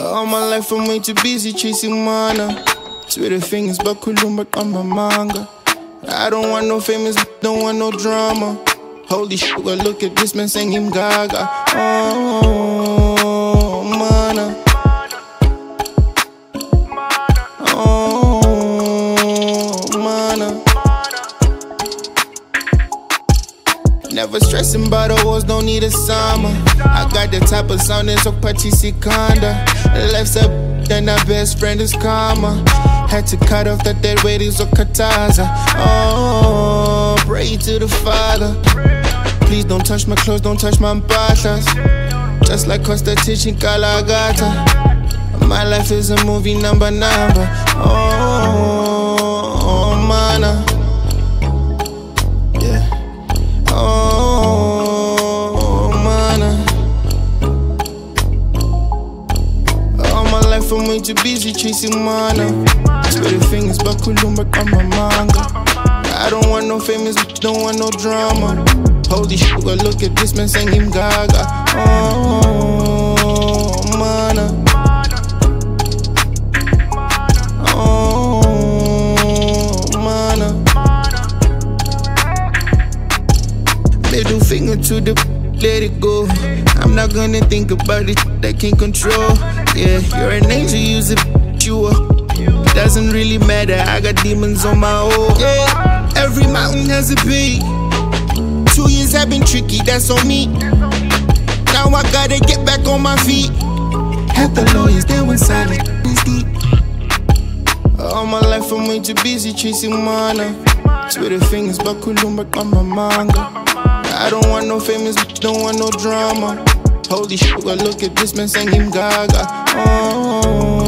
All my life I'm way too busy chasing manna. Twitter fingers, but kulumba on my manga. I don't want no famous, don't want no drama. Holy shit, well, look at this man singing Gaga. Oh, manna. Oh, manna. Never stressing about the wars, don't need a summer. I the type of that's so Conda. Life's up, then our best friend is karma. Had to cut off the dead weighties of Kataza. Oh, pray to the Father. Please don't touch my clothes, don't touch my patas. Just like Costa teaching Kalagata. My life is a movie number number. Oh, life I'm way too busy chasing manna. Twitter fingers, but kulumba on my manga. I don't want no famous, don't want no drama. Holy well, look at this man singing Gaga. Oh, manna. Oh, manna. Middle finger to the let it go. I'm not gonna think about it, I can't control. Yeah, you're an angel, use it, you are. Doesn't really matter, I got demons on my own. Yeah, every mountain has a peak. Two years have been tricky, that's on me. Now I gotta get back on my feet. Half the lawyers, they went silent. All my life I'm way too busy chasing manna. Twitter fingers, but kulumba my manga. I don't want no famous, don't want no drama. Holy shit, well, look at this man singing Gaga. Oh.